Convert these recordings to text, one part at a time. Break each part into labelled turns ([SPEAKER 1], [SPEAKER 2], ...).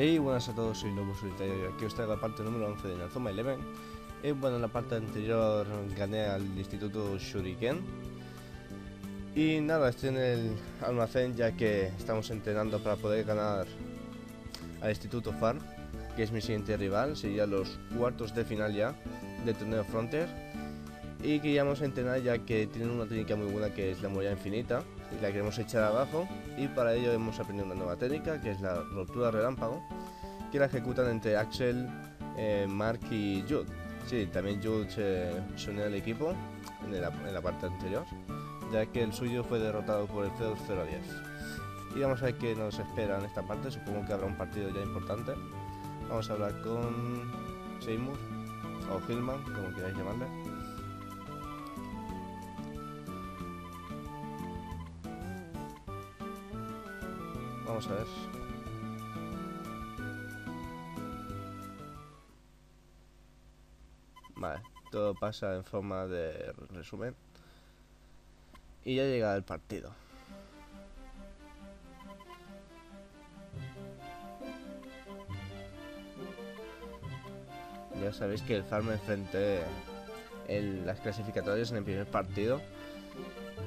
[SPEAKER 1] Hey, buenas a todos, soy Lobo Solitario y aquí os traigo la parte número 11 de Nazuma Eleven. Y bueno, en la parte anterior gané al Instituto Shuriken. Y nada, estoy en el almacén ya que estamos entrenando para poder ganar al Instituto Farm, que es mi siguiente rival, sería los cuartos de final ya del torneo Frontier. Y queríamos entrenar ya que tienen una técnica muy buena que es la muralla infinita y la queremos echar abajo y para ello hemos aprendido una nueva técnica que es la ruptura relámpago que la ejecutan entre Axel, eh, Mark y Jude. Sí, también Jude se, unió al equipo en, la parte anterior ya que el suyo fue derrotado por el Zeus 0 a 10. Y vamos a ver qué nos espera en esta parte, supongo que habrá un partido ya importante. Vamos a hablar con Seymour o Hillman, como queráis llamarle. Vamos a ver. Vale, todo pasa en forma de resumen. Y ya llega el partido. Ya sabéis que el Farm enfrenté en las clasificatorias en el primer partido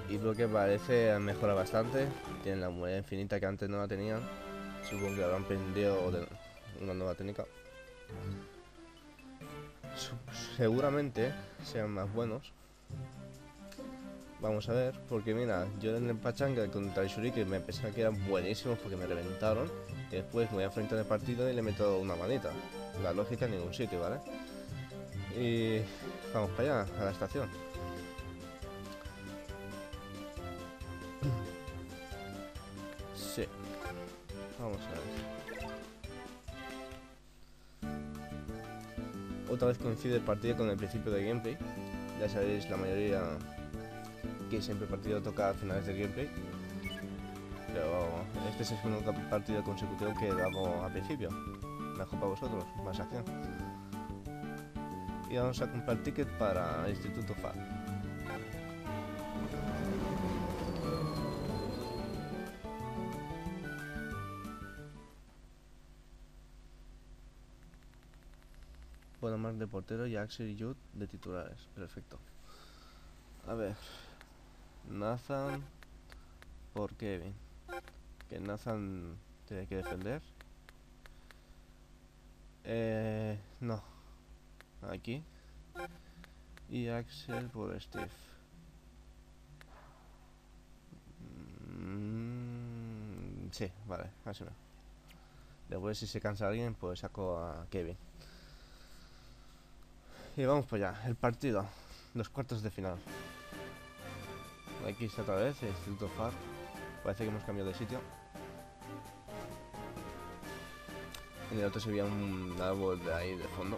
[SPEAKER 1] y lo que parece mejora bastante. Tienen la moneda infinita que antes no la tenían. Supongo que habrán aprendido una nueva técnica. Seguramente sean más buenos. Vamos a ver, porque mira, yo en el pachanga contra el Shuriken me pensaba que eran buenísimos porque me reventaron. Y después me voy a enfrentar el partido y le meto una manita. La lógica en ningún sitio, ¿vale? Y vamos para allá, a la estación. Sí. Vamos a ver. Otra vez coincide el partido con el principio del gameplay. Ya sabéis, la mayoría que siempre el partido toca a finales del gameplay. Pero este es el segundo partido consecutivo que hago al principio. Mejor para vosotros, más acción. Y vamos a comprar ticket para el Instituto portero y Axel y Jude de titulares. Perfecto. A ver. Nathan por Kevin. Que Nathan tiene que defender. Eh, no. Aquí. Y Axel por Steve. Mm, sí, vale, así no. Después si se cansa alguien, pues saco a Kevin. Y vamos para allá, el partido, los cuartos de final. Aquí está otra vez, el Instituto FAR. Parece que hemos cambiado de sitio. En el otro se veía un árbol de ahí de fondo.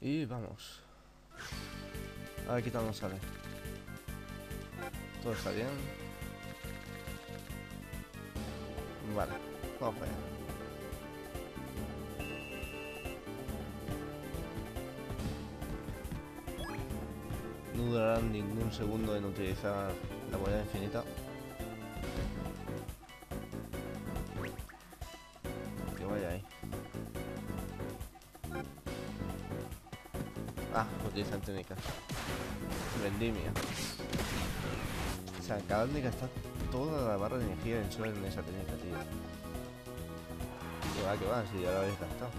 [SPEAKER 1] Y vamos. A ver qué tal nos sale. Todo está bien. Vale, vamos para allá. No durará ningún segundo en utilizar la moneda infinita. Utilizan técnicas. Vendimia. O sea, acaban de gastar toda la barra de energía del suelo en esa técnica, tío. Que va, que va, si ya la habéis gastado.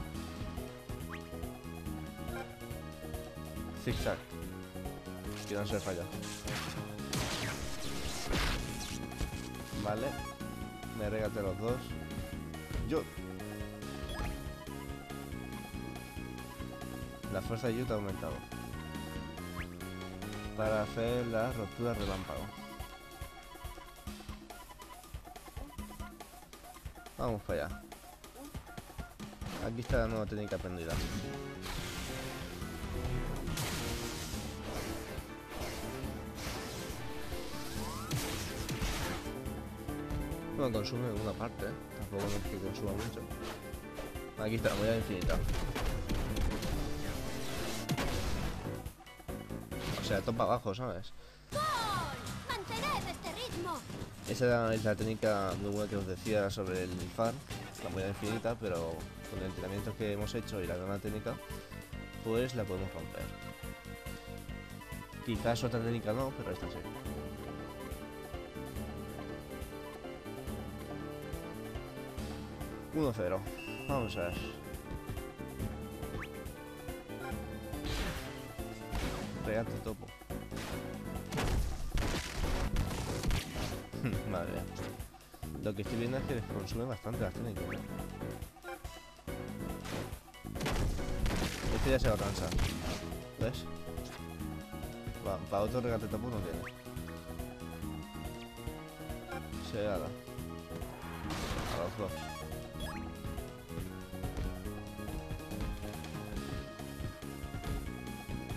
[SPEAKER 1] Zigzag. Que no se falla. Vale. Me regate los dos. Yo. La fuerza de Yuta ha aumentado para hacer la ruptura relámpago. Vamos para allá. Aquí está la nueva técnica aprendida. No consume una parte, ¿eh? tampoco es que consuma mucho. Aquí está, voy a infinita. O sea, topa abajo, ¿sabes? Esa es la técnica muy buena que os decía sobre el FAR, la molla infinita, pero con el entrenamiento que hemos hecho y la nueva técnica, pues la podemos romper. Quizás otra técnica no, pero esta sí. 1-0. Vamos a ver. Regate topo. Madre. Lo que estoy viendo es que les consume bastante las técnicas. Este ya se va a cansar. ¿Ves? Para otro regate topo no tiene. Se A los dos.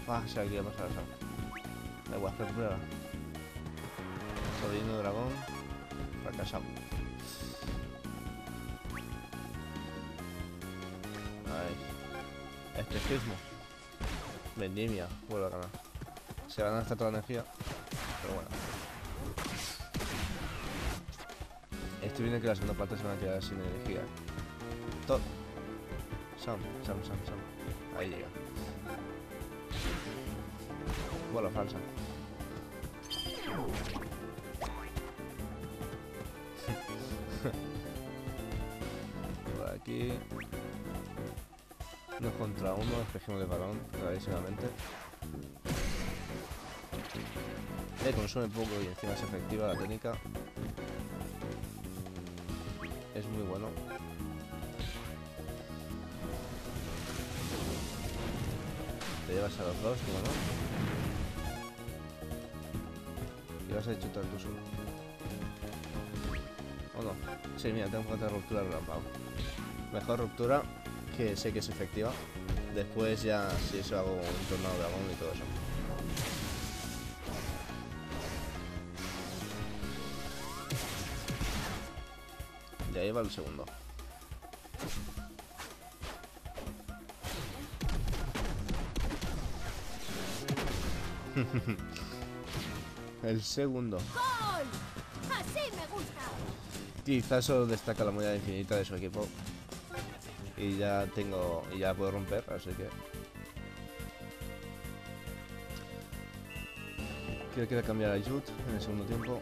[SPEAKER 1] Ah, sí, aquí va a pasar eso. Da igual, prueba. Sobrino dragón. Fracasado. Ahí. Espejismo. Vendimia. Vuelve a ganar. Se van a gastar toda la energía. Pero bueno. Estoy viendo que la segunda parte se van a quedar sin energía. Top. Sam, Sam, Sam, Sam. Ahí llega. Bola falsa. Por aquí. Uno contra uno, despejemos de balón, clarísimamente. Le consume poco y encima es efectiva la técnica. Es muy bueno. Te llevas a los dos, bueno has hecho tanto solo. ¿O no? Sí, mira, tengo hacer ruptura relámpago. Mejor ruptura, que sé que es efectiva. Después ya, si eso hago un tornado dragón y todo eso. Y ahí va el segundo. El segundo.
[SPEAKER 2] Así me gusta.
[SPEAKER 1] Quizás solo destaca la moneda infinita de su equipo. Y ya tengo. Y ya puedo romper, así que. Quiero que cambiar a Jut en el segundo tiempo.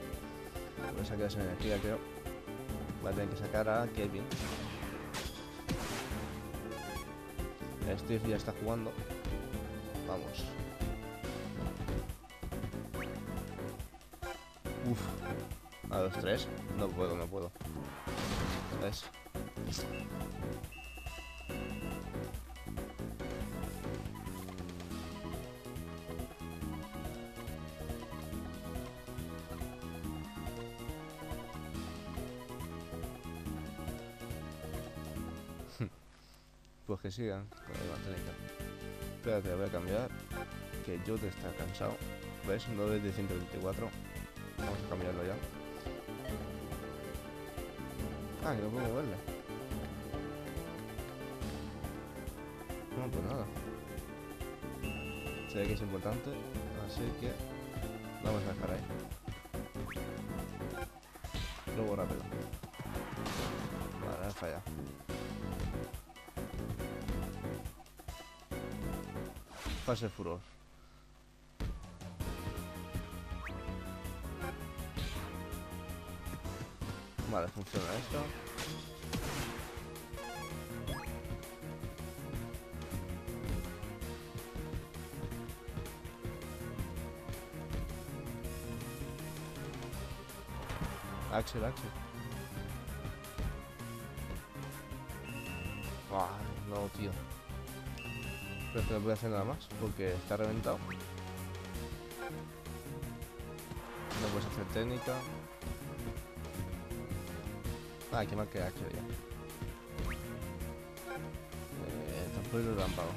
[SPEAKER 1] Voy a sacar esa energía, creo. Voy a tener que sacar a Kevin. Steve ya está jugando. Vamos. Los tres. No puedo, no puedo. ¿Ves? pues que sigan con la técnica. Espérate, voy a cambiar. Que yo te está cansado. ¿Ves? 9 de 124. Vamos a cambiarlo ya. Ah, que no puedo moverle. No, pues nada. Se ve que es importante, así que vamos a dejar ahí. Luego rápido. Vale, ha fallado. Fase furor. Vale, funciona esto. Axel, Axel. no, tío. Pero que no puedo hacer nada más porque está reventado. No puedes hacer técnica. Ah, que mal que Axel ya. Eh, tampoco el relámpago.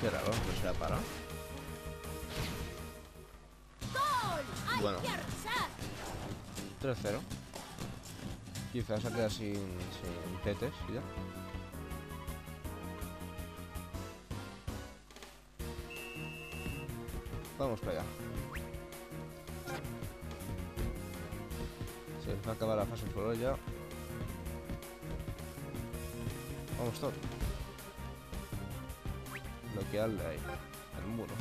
[SPEAKER 1] Qué raro, pues se ha parado.
[SPEAKER 2] ¡Gol! ¡Hay
[SPEAKER 1] Bueno.
[SPEAKER 2] que arrasar!
[SPEAKER 1] 3-0. Quizás se queda sin, sin petes y ya. Vamos para allá. Se va a acabar la fase por hoy ya. Vamos todos. Bloquearle ahí. El muro.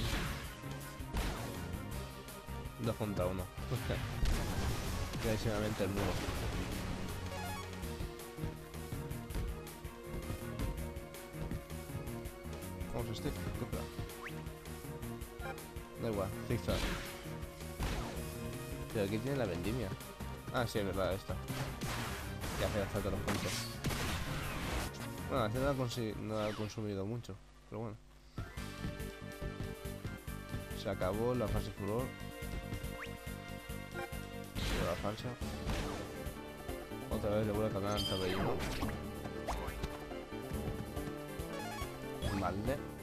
[SPEAKER 1] Dos contra uno. Clarísimamente el muro. Vamos, Steve. Da igual, zigzag. Pero aquí tiene la vendimia. Ah, sí, es verdad, esta. Ya hace falta los puntos. Bueno, así no ha, no ha consumido mucho, pero bueno. Se acabó la fase furor. La falsa. Otra vez le vuelve a ganar al tabellino. Vale.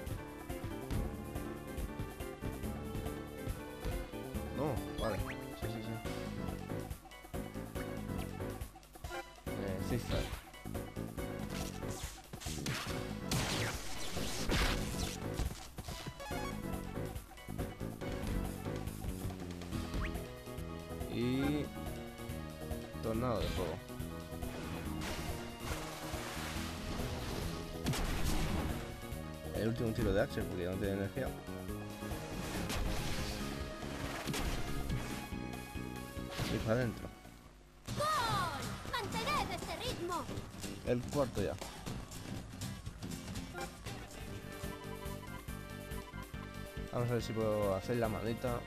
[SPEAKER 1] Axel porque no tiene energía. Y para adentro. El cuarto ya. Vamos a ver si puedo hacer la manita.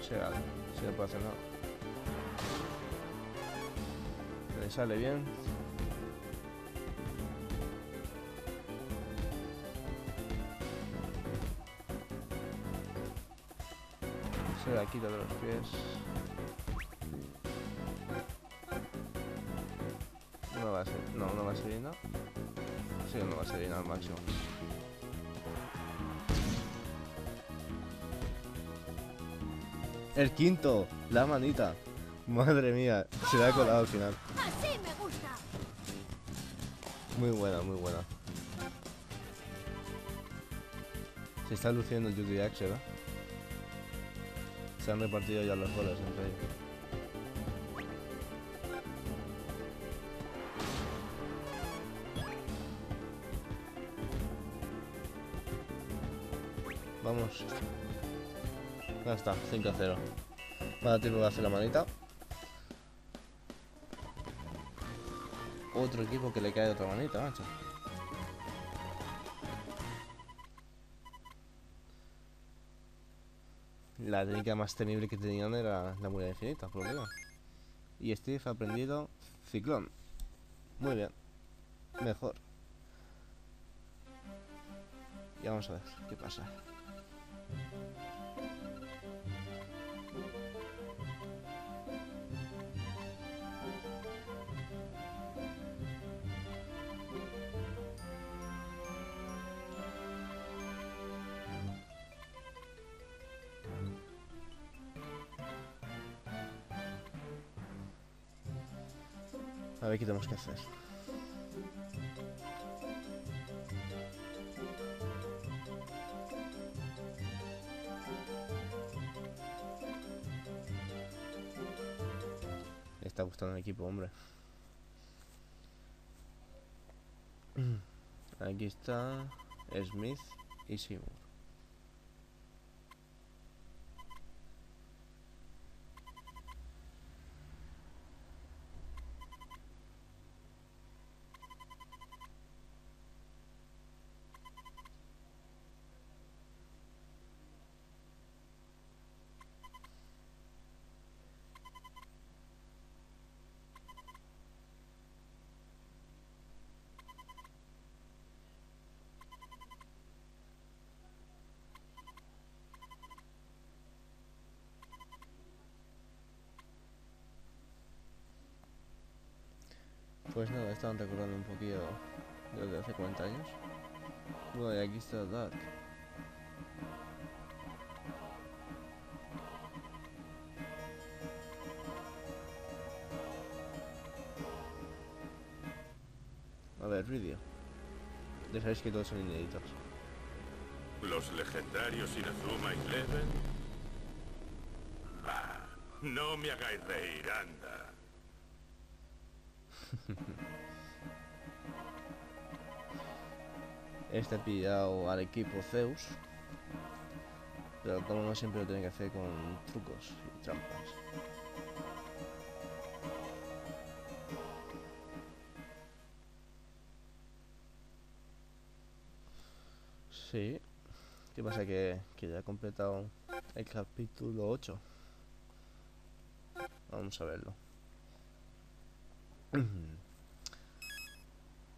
[SPEAKER 1] Si si no puedo hacer nada. Le sale bien. De los pies. No va a ser, no, no va a ser nada. Sí, no va a ser al máximo. El quinto, la manita. Madre mía, se la ha colado al final.
[SPEAKER 2] ¡Así me gusta!
[SPEAKER 1] Muy buena, muy buena. Se está luciendo el Judy Axel, ¿eh? Se han repartido ya los goles entre ellos. Vamos. Ya está, 5 a 0. Para tiempo de hacer la manita. Otro equipo que le cae otra manita, macho. La técnica más temible que tenían era la muralla infinita, por lo veo. Y Steve ha aprendido ciclón. Muy bien. Mejor. Y vamos a ver qué pasa. Ver qué tenemos que hacer. Está gustando el equipo, hombre. Aquí está Smith y Seymour. Pues nada, estaban recordando un poquillo de lo de hace 40 años. Bueno, y aquí está Dark. A ver, vídeo. Ya sabéis que todos son inéditos.
[SPEAKER 3] Los legendarios Inazuma y Leven. Bah, no me hagáis reír, anda.
[SPEAKER 1] Este ha pillado al equipo Zeus. Pero como no siempre lo tiene que hacer con trucos y trampas. Sí. ¿Qué pasa? Que, que ya he completado el capítulo 8. Vamos a verlo.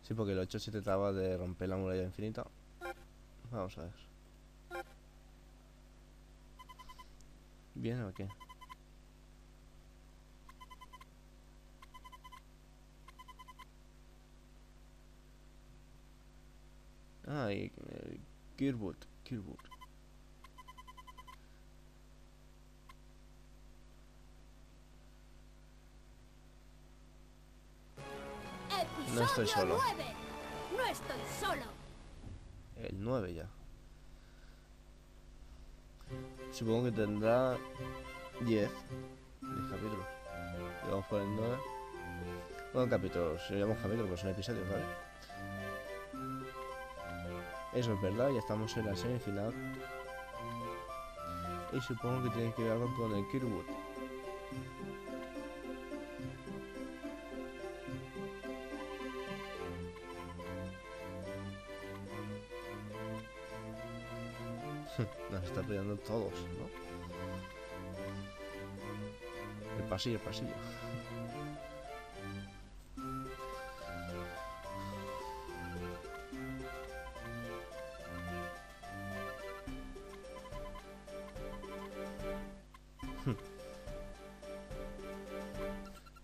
[SPEAKER 1] Sí, porque el 8 se trataba de romper la muralla infinita. Vamos a ver. ¿Bien o qué? Ah, y eh, Kirwood, Kirwood. Estoy solo.
[SPEAKER 2] 9. No estoy solo.
[SPEAKER 1] El 9 ya. Supongo que tendrá 10. 10 capítulos. Y vamos por el 9. Bueno, capítulos. Se llaman capítulos, pero son episodios, ¿vale? Eso es verdad, ya estamos en la semifinal. Y supongo que tiene que ver algo con el Kirwood. Todos, ¿no? El pasillo, el pasillo.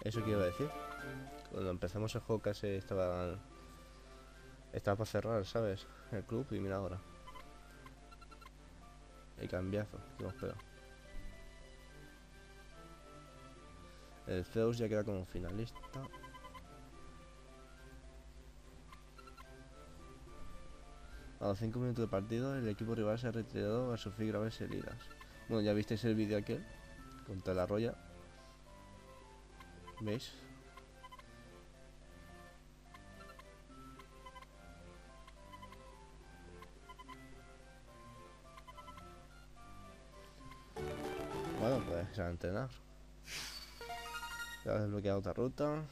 [SPEAKER 1] Eso que iba a decir. Cuando empezamos el juego casi estaba... Estaba para cerrar, ¿sabes? El club y mira ahora. Cambiazo. El Zeus ya queda como finalista. A los 5 minutos de partido, el equipo rival se ha retirado a sufrir graves heridas. Bueno, ya visteis el vídeo aquel contra la Roya. ¿Veis? Bueno, pues a entrenar. Ya desbloqueado otra ruta.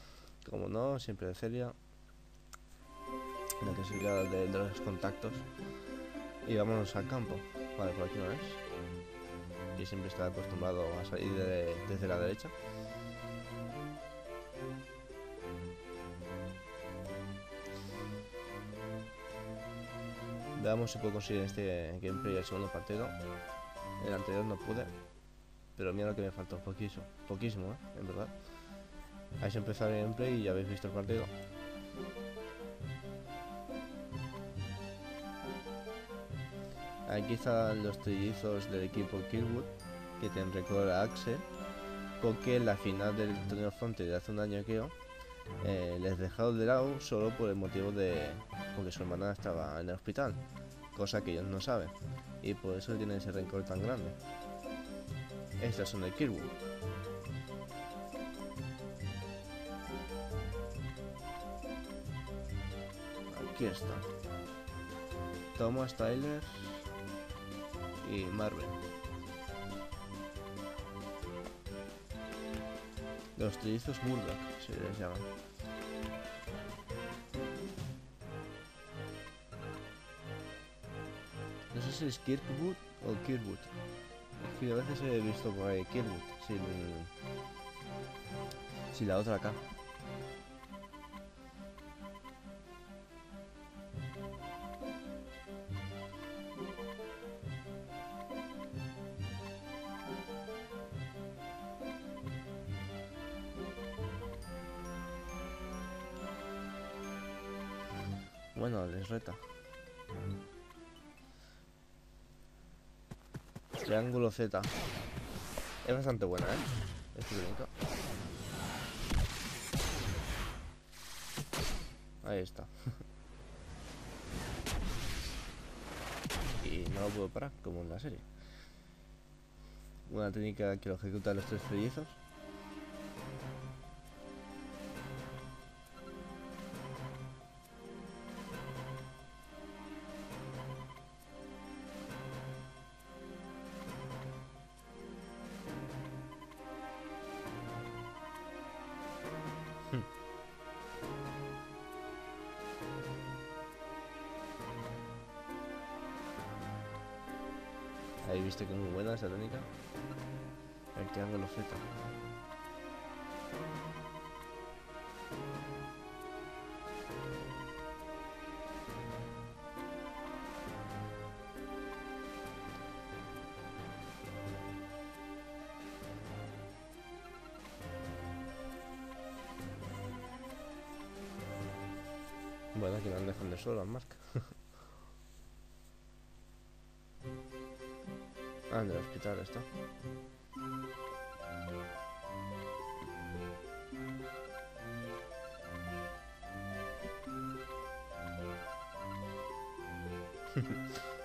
[SPEAKER 1] Como no, siempre de Celia. La que sería de, de los contactos. Y vámonos al campo. Vale, por aquí no es. Y siempre está acostumbrado a salir de- desde la derecha. Veamos si puedo conseguir este gameplay el segundo partido. El anterior no pude. Pero mira lo que me faltó, poquísimo. Poquísimo, ¿eh? En verdad. Habéis empezado el gameplay y ya habéis visto el partido. Aquí están los trillizos del equipo Kirwood, que tienen récord a Axel, porque en la final del torneo Frontier de hace un año creo, eh, les dejaron de lado solo por el motivo de porque su hermana estaba en el hospital, cosa que ellos no saben, y por eso tienen ese récord tan grande. Estas son de Kirwood. Aquí está. Thomas Tyler y Marvel. Los trillizos Murdoch se les llama. No sé si es Kirkwood o Kirkwood. Que a veces he visto por ahí Kirkwood sin, sin la otra K. Bueno, les reta. Triángulo Z. Es bastante buena, ¿eh? Este brinco. Ahí está. y no lo puedo parar, como en la serie. Una técnica que lo ejecuta los tres trellizos. Bueno, que no han dejado de solo a Mark. ah, en el hospital está.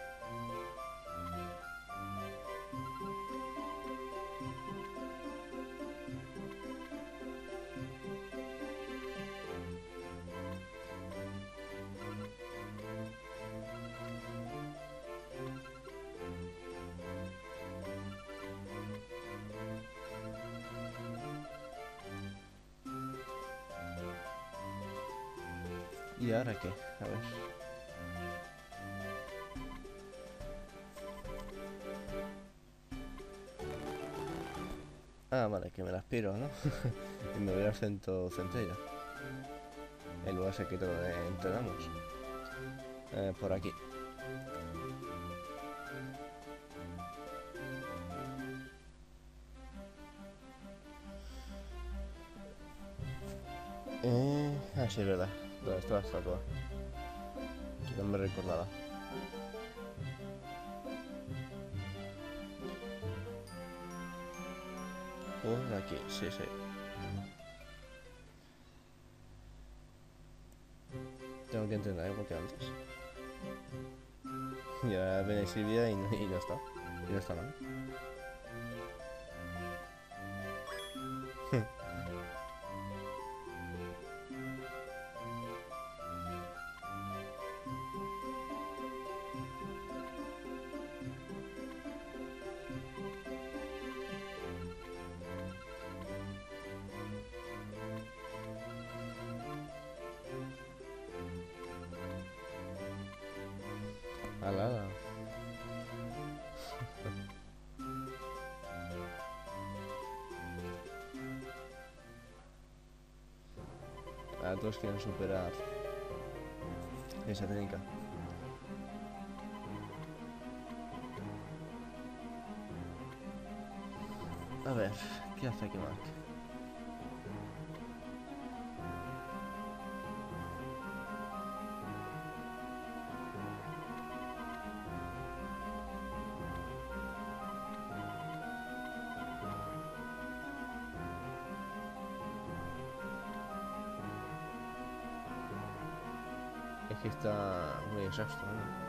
[SPEAKER 1] ¿Y ahora qué? A ver. Ah, vale, que me la aspiro, ¿no? y me voy al centro centella. El lugar secreto donde entrenamos. Eh, por aquí. Eh, ah, sí, es verdad. ¿Dónde está la estatua? Que no me recordaba. Por aquí, sí, sí. Tengo que entrenar igual que antes. Ya ven Silvia y, no- y no está. Y no está mal. Ala, ala. Ahora todos quieren superar esa técnica. A ver, ¿qué hace aquí Mark? Está muy exhausto, ¿no?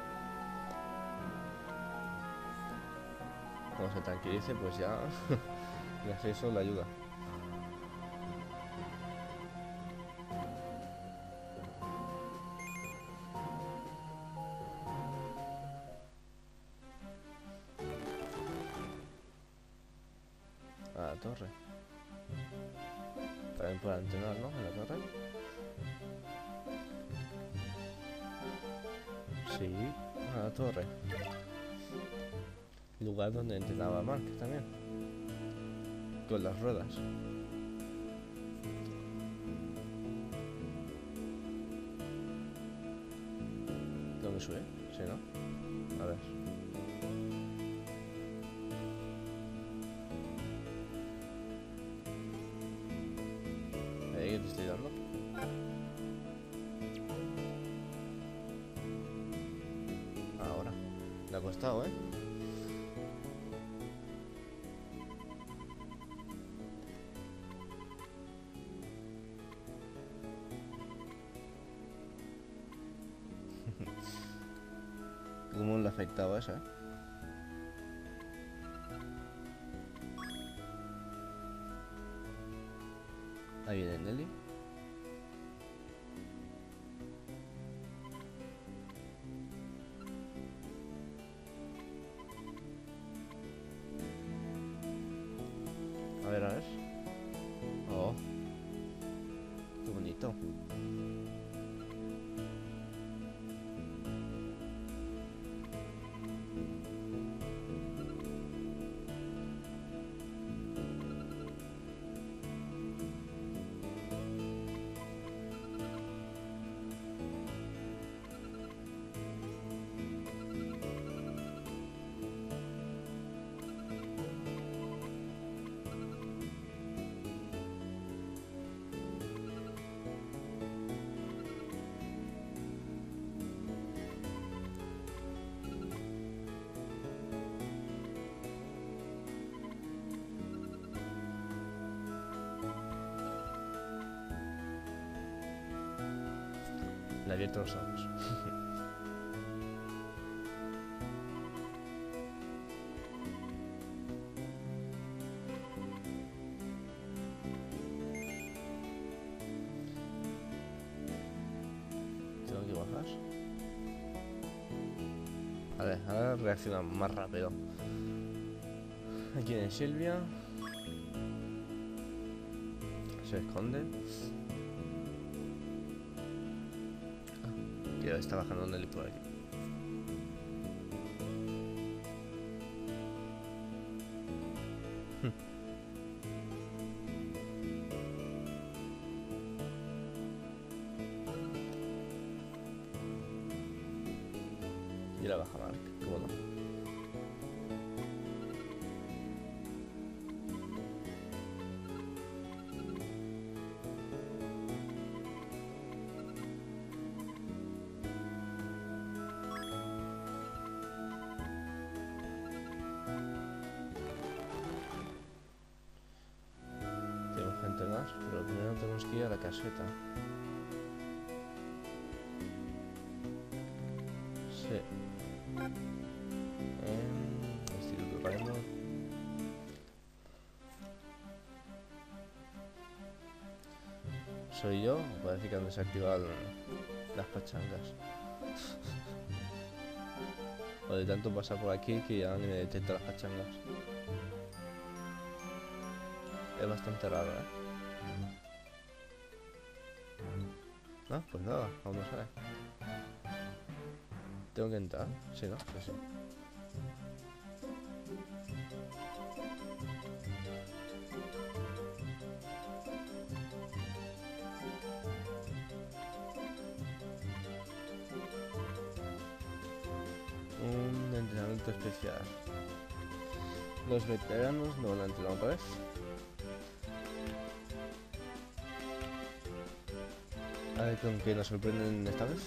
[SPEAKER 1] Cuando se tranquilice, pues ya le hace eso le ayuda. andaba mm. Márquez también. Con las ruedas. ¿Dónde sube? Sí, ¿no? A ver. Ahí te estoy dando. Ahora. Le ha costado, ¿eh? Afectado eso, eh? Le abierto los ojos. Tengo que bajar. Vale, ahora reacciona más rápido. Aquí viene Silvia. Se esconde. Está bajando Nelly por aquí. Caseta. Sí. Em, Instituto Palermo. ¿Soy yo? Parece que han desactivado las pachangas. o de tanto pasar por aquí que ya ni me detecta las pachangas. Es bastante raro, ¿eh? Pues nada, vamos a ver. Tengo que entrar, sí, ¿no? Pues sí. Un entrenamiento especial. Los veteranos no van a entrenar otra vez. A ver con qué nos sorprenden esta vez.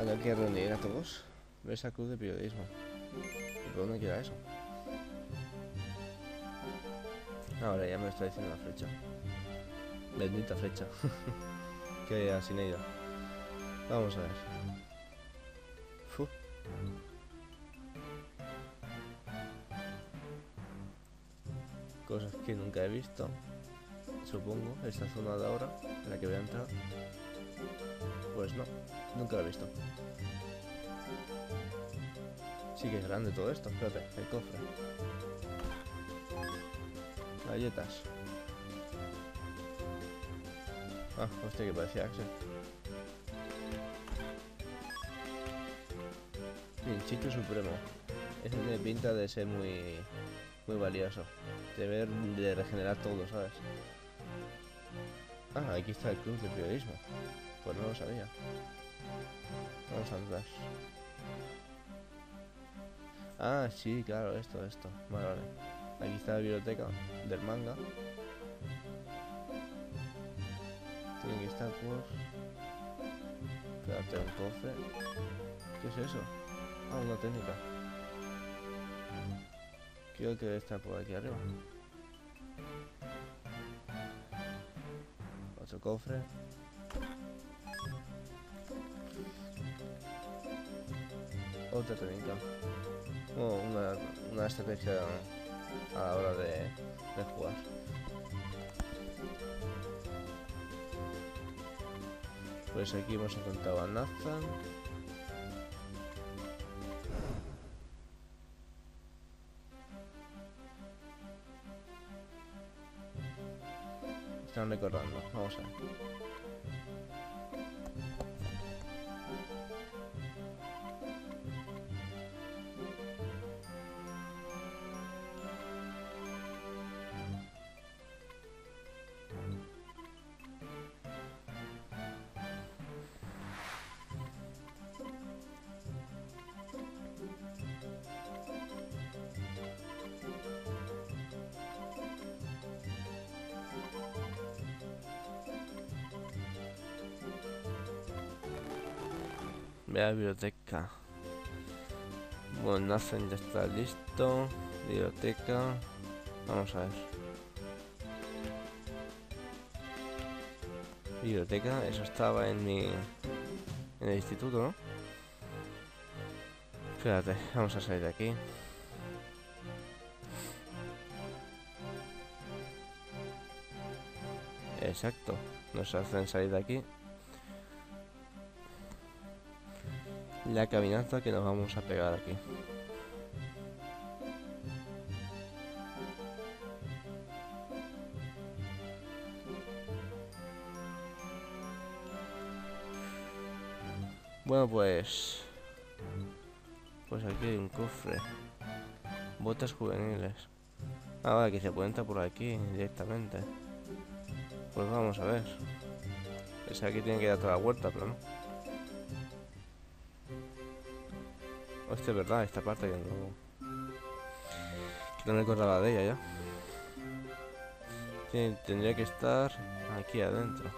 [SPEAKER 1] Hay que reunir a todos. Ves a Cruz de Periodismo. ¿Y por dónde queda eso? Ahora ya me está diciendo la flecha. Bendita flecha. que ido. Vamos a ver. Cosas que nunca he visto. Supongo, esta zona de ahora, en la que voy a entrar. Pues no, nunca lo he visto. Sí que es grande todo esto, espérate, el cofre. Galletas. Ah, hostia, que parecía Axel. Pinchito supremo. Ese tiene pinta de ser muy, muy valioso. De ver, de regenerar todo, ¿sabes? Ah, aquí está el club de periodismo. Pues no lo sabía. Vamos a entrar. Ah, sí, claro, esto, esto. Vale, vale. Aquí está la biblioteca del manga. Espérate, cofre. ¿Qué es eso? Ah, una técnica. Creo que debe estar por aquí arriba. Otro cofre. Otra técnica. Oh, una, una estrategia a la hora de, de jugar. Pues aquí hemos encontrado a Nathan. Están recordando, vamos a ver. Biblioteca. Bueno, Nathan ya está listo. Biblioteca. Vamos a ver. Biblioteca, eso estaba en mi. en el instituto, ¿no? Espérate, vamos a salir de aquí. Exacto, nos hacen salir de aquí. La caminata que nos vamos a pegar aquí. Bueno, pues... Pues aquí hay un cofre. Botas juveniles. Ah, vale, que se puede entrar por aquí directamente. Pues vamos a ver. Pensaba que tiene que dar toda la vuelta, pero no. Hostia, es verdad, esta parte que no... Que no me acordaba de ella ya. Tendría que estar aquí adentro.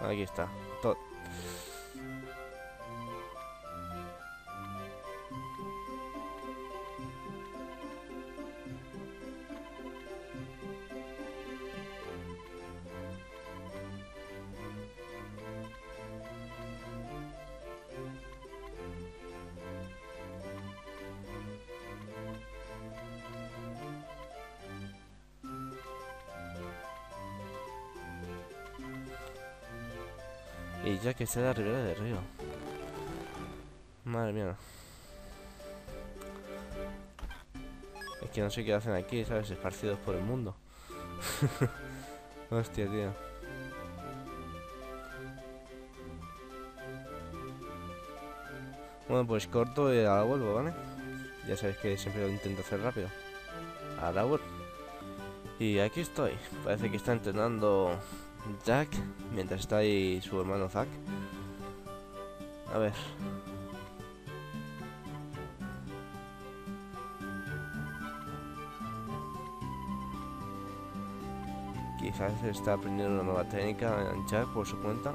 [SPEAKER 1] Aquí está. Que la ribera del río. Madre mía. Es que no sé qué hacen aquí, ¿sabes? Esparcidos por el mundo. Hostia, tío. Bueno, pues corto y ahora vuelvo, ¿vale? Ya sabéis que siempre lo intento hacer rápido. Ahora vuelvo. Y aquí estoy. Parece que está entrenando Jack mientras está ahí su hermano Zack. A ver. Quizás está aprendiendo una nueva técnica en Jack por su cuenta.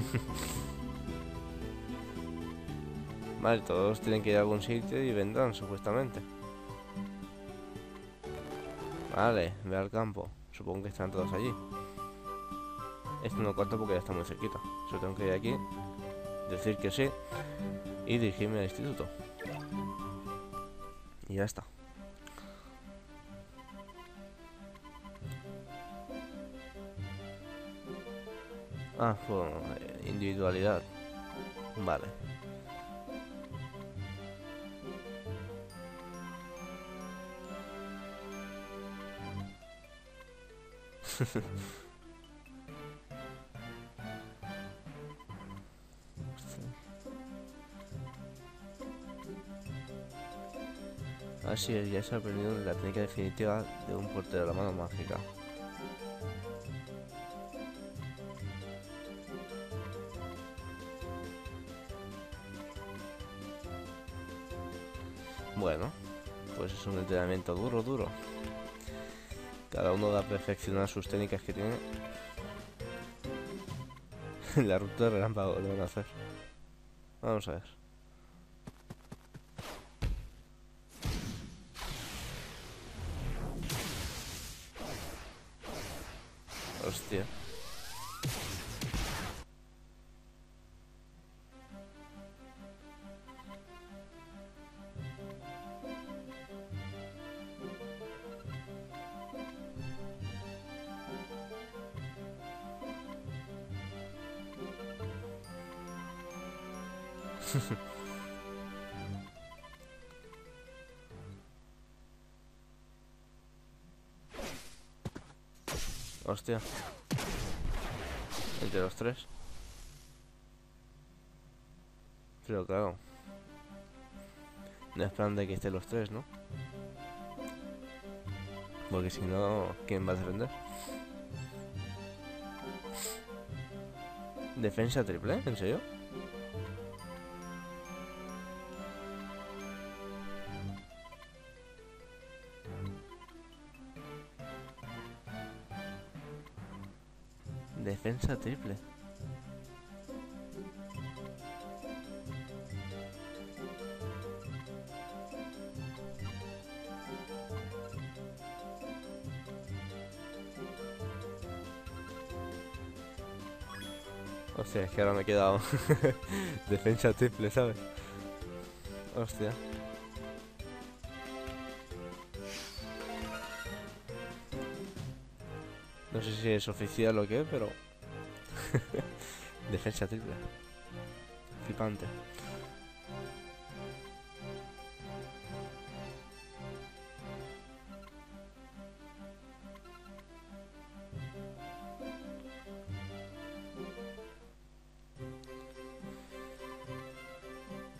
[SPEAKER 1] Vale, todos tienen que ir a algún sitio y vendrán, supuestamente. Vale, ve al campo. Supongo que están todos allí. Esto no cuento porque ya está muy cerquita. Solo tengo que ir aquí, decir que sí y dirigirme al instituto. Y ya está. Ah, bueno, eh, individualidad. Vale. Ah, Así es, ya se ha aprendido la técnica definitiva de un portero, la mano mágica. Duro, duro. Cada uno va a perfeccionar sus técnicas que tiene. la ruta de relámpago lo van a hacer. Vamos a ver. Hostia. Entre los tres. Pero claro. No es plan de que estén los tres, ¿no? Porque si no, ¿quién va a defender? ¿Defensa triple? ¿En serio? Triple. O sea, es que ahora me he quedado defensa triple, ¿sabes? Hostia. No sé si es oficial o qué, pero... Defensa triple. Flipante.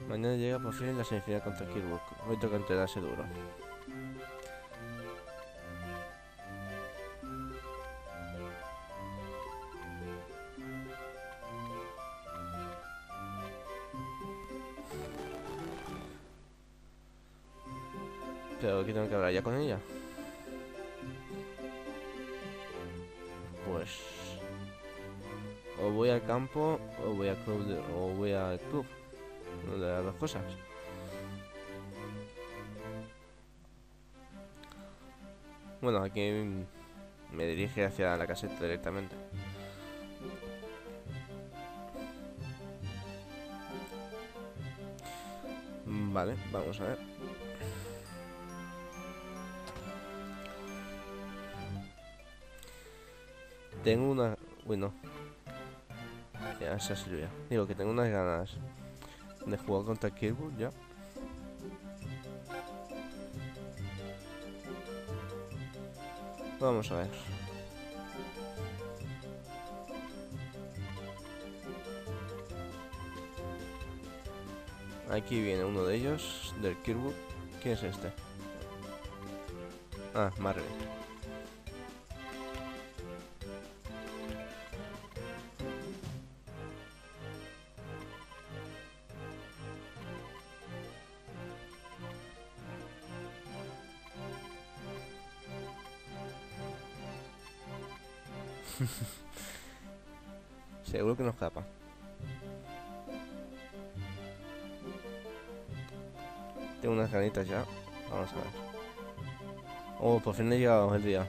[SPEAKER 1] Mañana llega por fin la semifinal contra Kirkwood. Hoy toca entrenarse duro. Pero tengo que hablar ya con ella. Pues o voy al campo o voy al club de- o voy al club. Una de las dos cosas. Bueno, aquí me dirige hacia la caseta directamente. Vale, vamos a ver. Tengo una... Bueno. Ya, esa Silvia. Digo que tengo unas ganas de jugar contra Kirby ya. Vamos a ver. Aquí viene uno de ellos, del Kirby. ¿Quién es este? Ah, Marley. Llegado el día.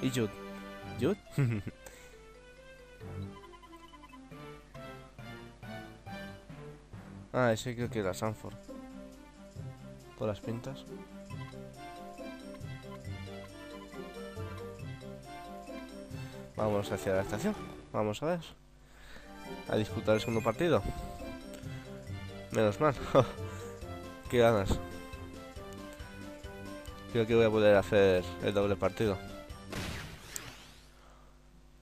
[SPEAKER 1] ¿Y Jude? ¿Jude? ah, ese creo que era Sanford. Por las pintas. Vamos hacia la estación. Vamos a ver. A disputar el segundo partido. Menos mal. Qué ganas. Que voy a poder hacer el doble partido.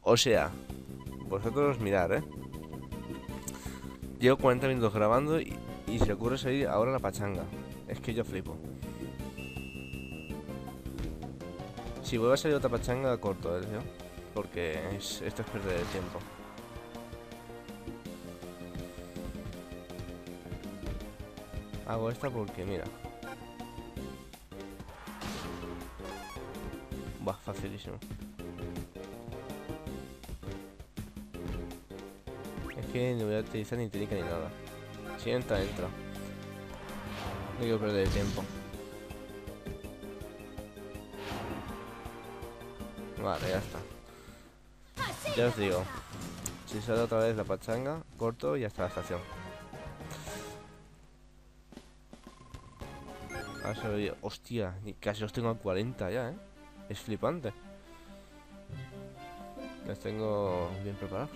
[SPEAKER 1] O sea, vosotros mirad, ¿eh? Llevo 40 minutos grabando y, se ocurre salir ahora la pachanga. Es que yo flipo. Si vuelve a salir otra pachanga, corto, ¿eh? tío? Porque es- esto es perder el tiempo. Hago esta porque, mira. Va, facilísimo. Es que no voy a utilizar ni técnica ni nada. Si entra, entra. No quiero perder el tiempo. Vale, ya está. Ya os digo. Si sale otra vez la pachanga, corto y hasta la estación. Ahora se Hostia, casi los tengo a 40 ya, ¿eh? Es flipante. Los tengo bien preparados.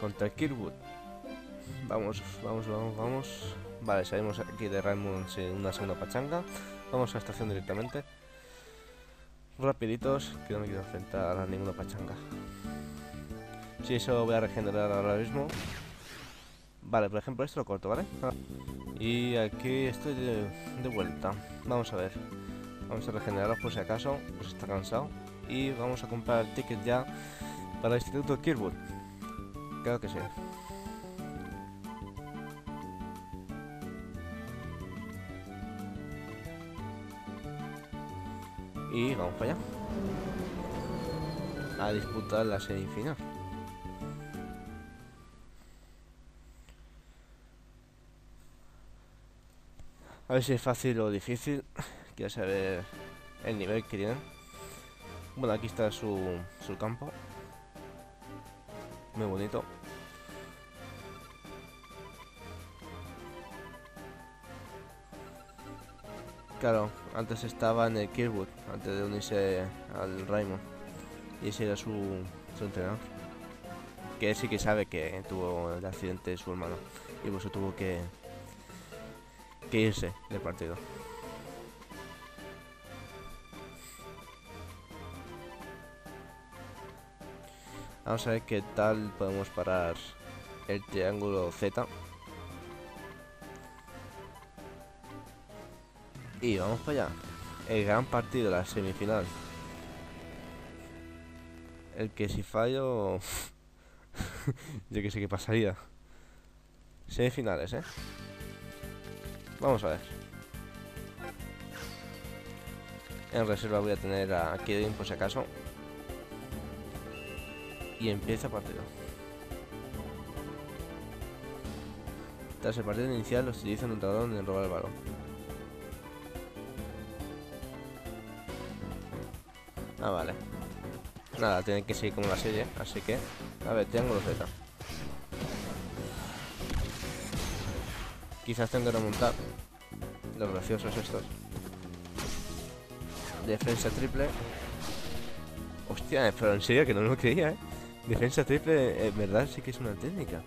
[SPEAKER 1] Contra Kirkwood. Vamos, vamos, vamos, vamos. Vale, salimos aquí de Raymond sin una segunda pachanga. Vamos a la estación directamente. Rapiditos, que no me quiero enfrentar a ninguna pachanga. Sí, eso voy a regenerar ahora mismo. Vale, por ejemplo, esto lo corto, ¿vale? Y aquí estoy de, vuelta. Vamos a ver. Vamos a regenerar por si acaso, pues está cansado. Y vamos a comprar el ticket ya para el Instituto Kirkwood. Claro que sí. Y vamos para allá. A disputar la semifinal. A ver si es fácil o difícil. Quiero saber el nivel que tienen. Bueno, aquí está su, su campo. Muy bonito. Claro, antes estaba en el Kirkwood, antes de unirse al Raymond. Y ese era su, su entrenador. Que sí que sabe que tuvo el accidente de su hermano. Y por eso tuvo que, que irse del partido. Vamos a ver qué tal podemos parar el triángulo Z. Y vamos para allá. El gran partido, la semifinal. El que si fallo... yo que sé qué pasaría. Semifinales, ¿eh? Vamos a ver. En reserva voy a tener a Kidin por si acaso. Y empieza partido. Tras el partido inicial, los utiliza un entrenador en robar el balón. Ah, vale. Nada, tienen que seguir como la serie, así que... A ver, triángulo Z. Quizás tengo que remontar. Los graciosos estos. Defensa triple. Hostia, pero en serio que no lo creía, ¿eh? Defensa triple, en verdad sí que es una técnica.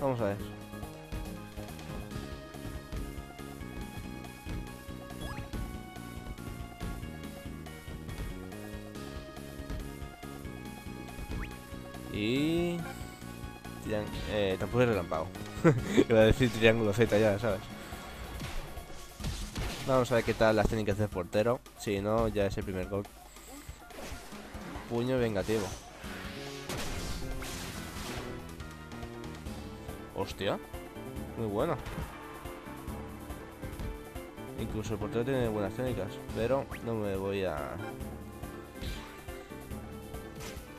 [SPEAKER 1] Vamos a ver. Es relámpago. Iba a decir triángulo Z ya, ¿sabes? Vamos a ver qué tal las técnicas del portero. Si no, ya es el primer gol. Puño vengativo. Hostia. Muy bueno. Incluso el portero tiene buenas técnicas. Pero no me voy a...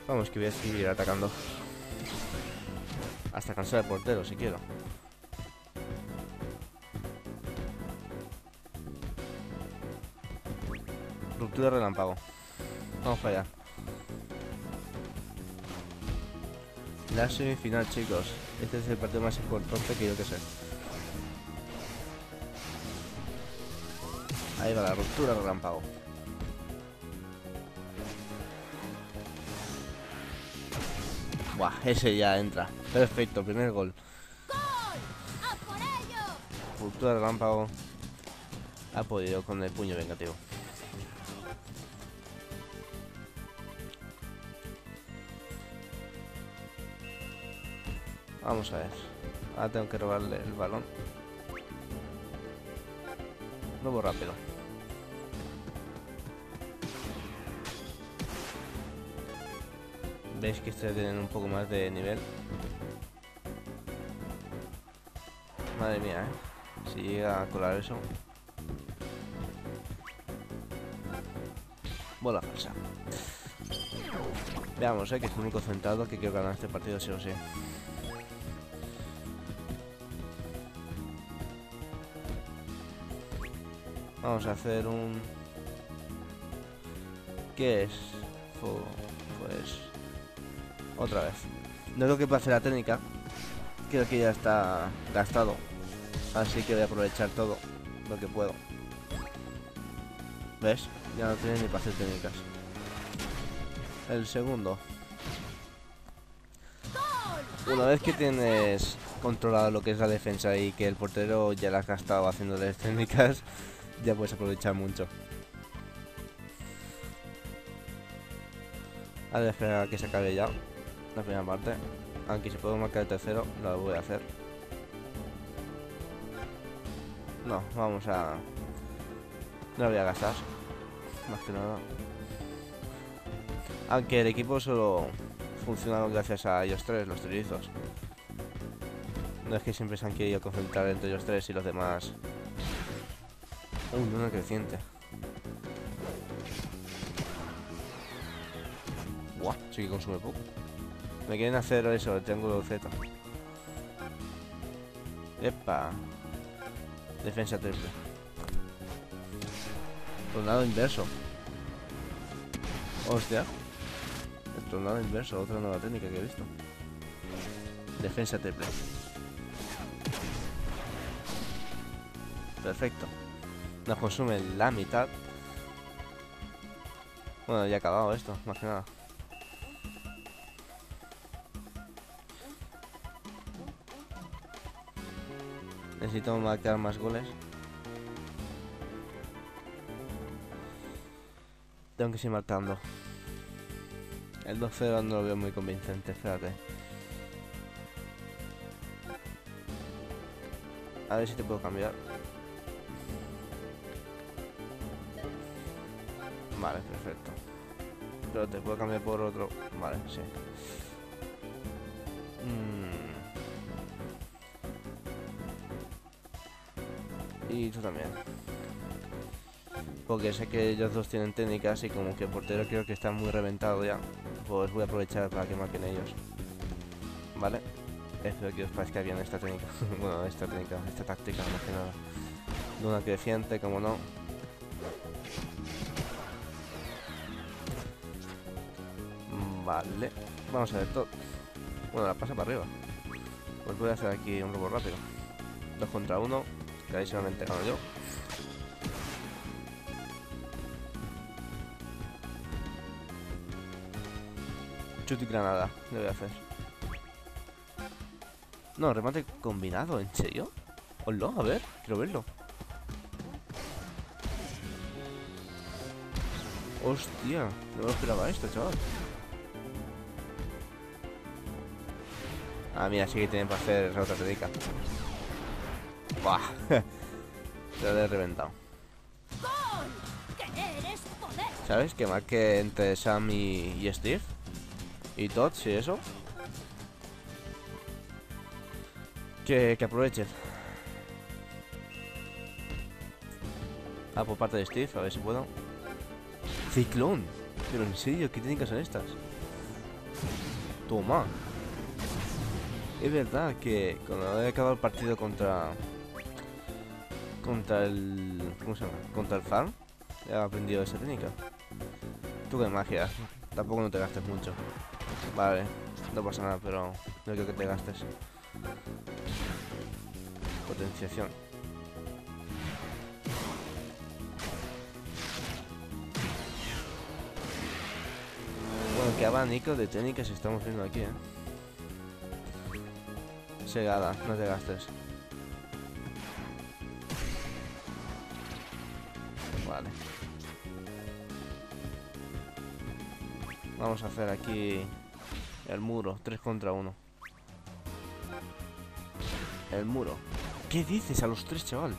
[SPEAKER 1] Vamos, que voy a seguir atacando. Hasta cansar al portero, si quiero. Ruptura relámpago. Vamos para allá. La semifinal, chicos. Este es el partido más importante que yo que sé. Ahí va la ruptura relámpago. Ese ya entra. Perfecto, primer gol. Cultura relámpago. Ha podido con el puño vengativo. Vamos a ver. Ahora tengo que robarle el balón. Luego rápido. Veis que este tienen un poco más de nivel. Madre mía, ¿eh? Si llega a colar eso. Bola falsa. Veamos, ¿eh? Que estoy muy concentrado, que quiero ganar este partido sí o sí. Vamos a hacer un... ¿Qué es? Otra vez. No creo que pase la técnica. Creo que ya está gastado. Así que voy a aprovechar todo lo que puedo. ¿Ves? Ya no tiene ni para hacer técnicas. El segundo. Una vez que tienes controlado lo que es la defensa y que el portero ya la has gastado haciéndoles técnicas, ya puedes aprovechar mucho. A esperar a que se acabe ya la primera parte. Aunque si puedo marcar el tercero, lo voy a hacer. No, vamos a... No voy a gastar. Más que nada. Aunque el equipo solo funciona gracias a ellos tres, los trillizos. No es que siempre se han querido concentrar entre ellos tres y los demás. Uy, una creciente. Buah, sí que consume poco. Me quieren hacer eso, el triángulo Z. Epa. Defensa triple. Tornado inverso. Hostia. El tornado inverso, otra nueva técnica que he visto. Defensa triple. Perfecto. Nos consume la mitad. Bueno, ya ha acabado esto, más que nada. Necesito marcar más goles. Tengo que seguir marcando. El 2-0 no lo veo muy convincente, espérate. A ver si te puedo cambiar. Vale, perfecto. Pero te puedo cambiar por otro. Vale, sí. También. Porque sé que ellos dos tienen técnicas y como que portero creo que está muy reventado ya. Pues voy a aprovechar para que marquen ellos. Vale. Espero que os parezca bien esta técnica. bueno, esta técnica, esta táctica más que nada. De una creciente, como no. Vale. Vamos a ver todo. Bueno, la pasa para arriba. Pues voy a hacer aquí un robo rápido. Dos contra uno. Que ahí solamente gano yo. Chute y granada. Le voy a hacer. No, remate combinado, ¿en serio? Hola, a ver, quiero verlo. Hostia, no me esperaba esto, chaval. Ah, mira, sí que tienen para hacer otra técnica. Buah. Se lo he reventado.
[SPEAKER 2] ¡Gol! ¡Que!
[SPEAKER 1] ¿Sabes? Que entre Sam y, Steve. Y Tots y eso. Que, que aprovechen. Ah, por parte de Steve, a ver si puedo. Ciclón. Pero en serio, ¿qué técnicas son estas? Toma. Es verdad que cuando he acabado el partido contra... Contra el... ¿Cómo se llama? Contra el Farm. He aprendido esa técnica. Tú de magia. Tampoco no te gastes mucho. Vale, no pasa nada, pero no quiero que te gastes. Potenciación. Bueno, qué abanico de técnicas estamos viendo aquí, eh. Segada, no te gastes. Vamos a hacer aquí el muro, 3 contra 1. el muro. ¿Qué dices a los tres, chaval?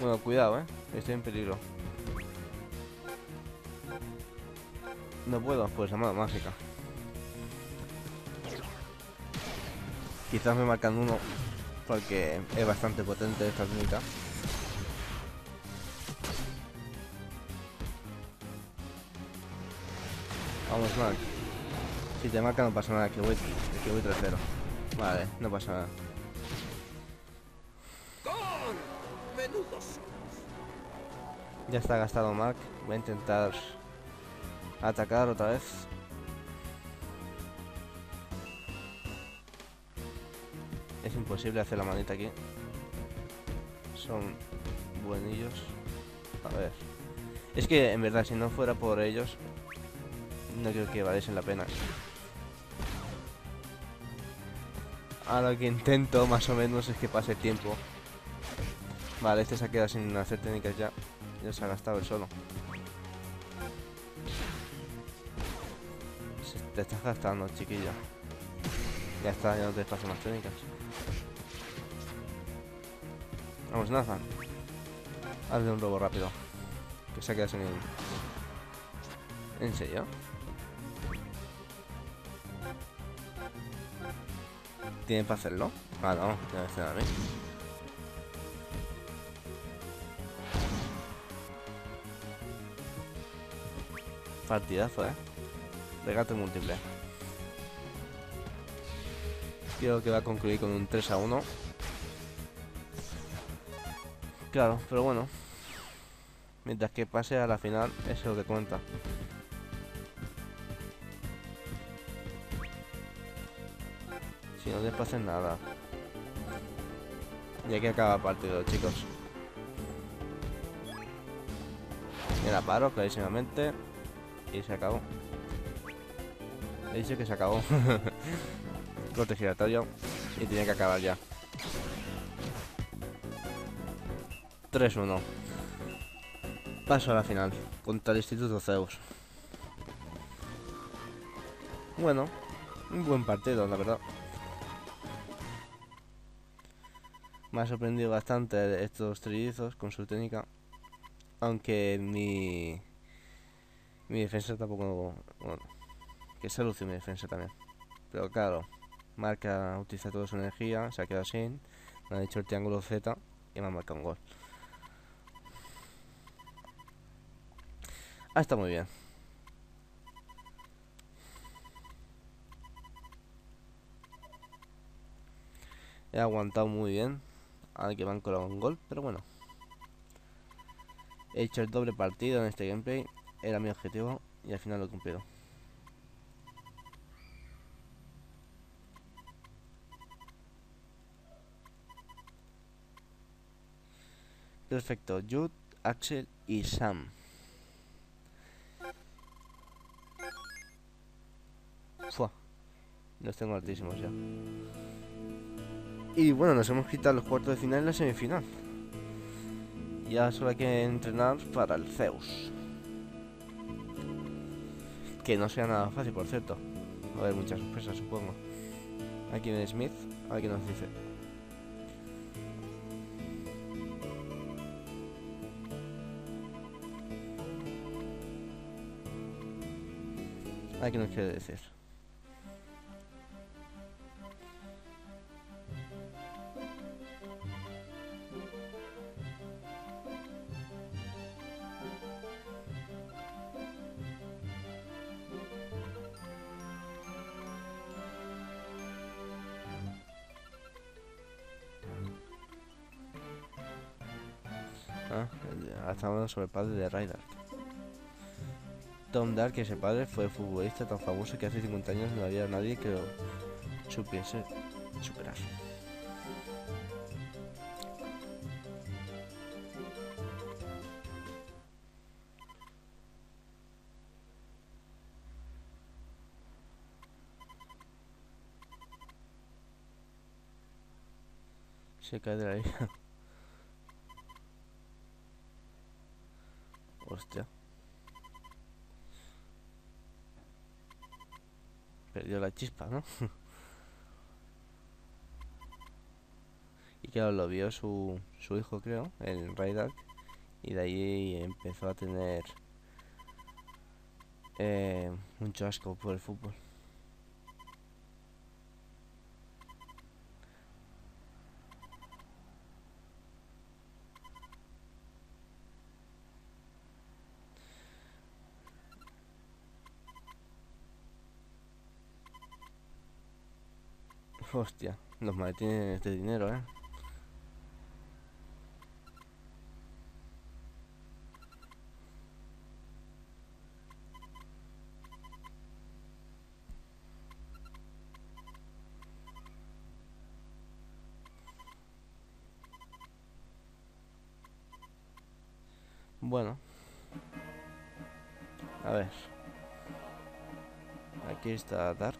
[SPEAKER 1] Bueno, cuidado, eh. Estoy en peligro. No puedo, pues llamada mágica. Quizás me marcan uno porque es bastante potente esta técnica. Vamos, Mark. Si te marca no pasa nada, que voy, que voy 3-0. Vale, no pasa nada. Ya está gastado Mark. Voy a intentar atacar otra vez. Es imposible hacer la manita aquí. Son buenillos. A ver. Es que en verdad si no fuera por ellos no creo que valiesen la pena. Ahora lo que intento más o menos es que pase el tiempo. Vale, este se ha quedado sin hacer técnicas ya. Ya se ha gastado el solo. Se te estás gastando, chiquillo. Ya está, ya no te paso más técnicas. Vamos, Nathan. Hazle un robo rápido. Que se ha quedado sin... ¿En serio? ¿Tienen para hacerlo? Ah, no, que ser a mí. Partidazo, eh. Regate múltiple. Creo que va a concluir con un 3 a 1. Claro, pero bueno. Mientras que pase a la final, eso es lo que cuenta. Despasen nada. Y aquí acaba el partido, chicos. La paro clarísimamente. Y se acabó. He dicho que se acabó. Corte giratorio. Y tiene que acabar ya. 3-1. Paso a la final. Contra el Instituto Zeus. Bueno. Un buen partido, la verdad. Me ha sorprendido bastante estos trillizos con su técnica. Aunque mi... Mi defensa tampoco... Bueno, que se luce mi defensa también. Pero claro, marca utiliza toda su energía, se ha quedado sin. Me ha hecho el triángulo Z y me ha marcado un gol. Ah, está muy bien. He aguantado muy bien. Al que colado un gol, pero bueno. He hecho el doble partido en este gameplay. Era mi objetivo y al final lo he cumplido. Perfecto. Jude, Axel y Sam. Fua. Los tengo altísimos ya. Y bueno, nos hemos quitado los cuartos de final y la semifinal. Ya solo hay que entrenar para el Zeus. Que no sea nada fácil, por cierto. Va a haber muchas sorpresas, supongo. Aquí viene Smith, a ver qué nos dice. A ver qué nos quiere decir. Sobre el padre de Ryder. Tom Dark, ese padre, fue futbolista tan famoso que hace 50 años no había nadie que lo supiese superar. Se cae de la isla. Hostia. perdió la chispa, ¿no? y claro, lo vio su, su hijo, creo, el Raidak, y de ahí empezó a tener eh, mucho asco por el fútbol. Hostia, los maletines de dinero, ¿eh? Bueno. A ver. Aquí está Dark.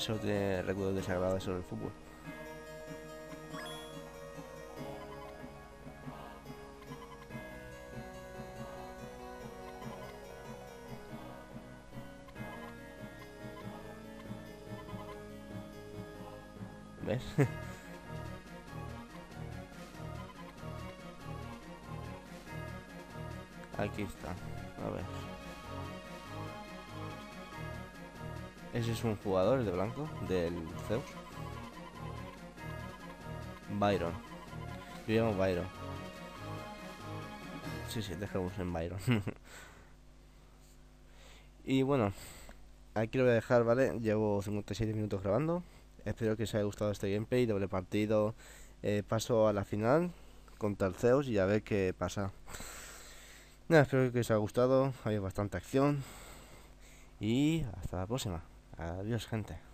[SPEAKER 1] Eso tiene recuerdos desagradables sobre el fútbol. ¿Ves? Aquí está. A ver. Ese es un jugador, del Zeus. Byron. Yo Byron. Sí, sí, dejamos en Byron. y bueno, aquí lo voy a dejar, ¿vale? Llevo 57 minutos grabando. Espero que os haya gustado este gameplay, doble partido. Eh, paso a la final contra el Zeus y a ver qué pasa. Espero que os haya gustado. Hay bastante acción. Y hasta la próxima. Adiós, gente.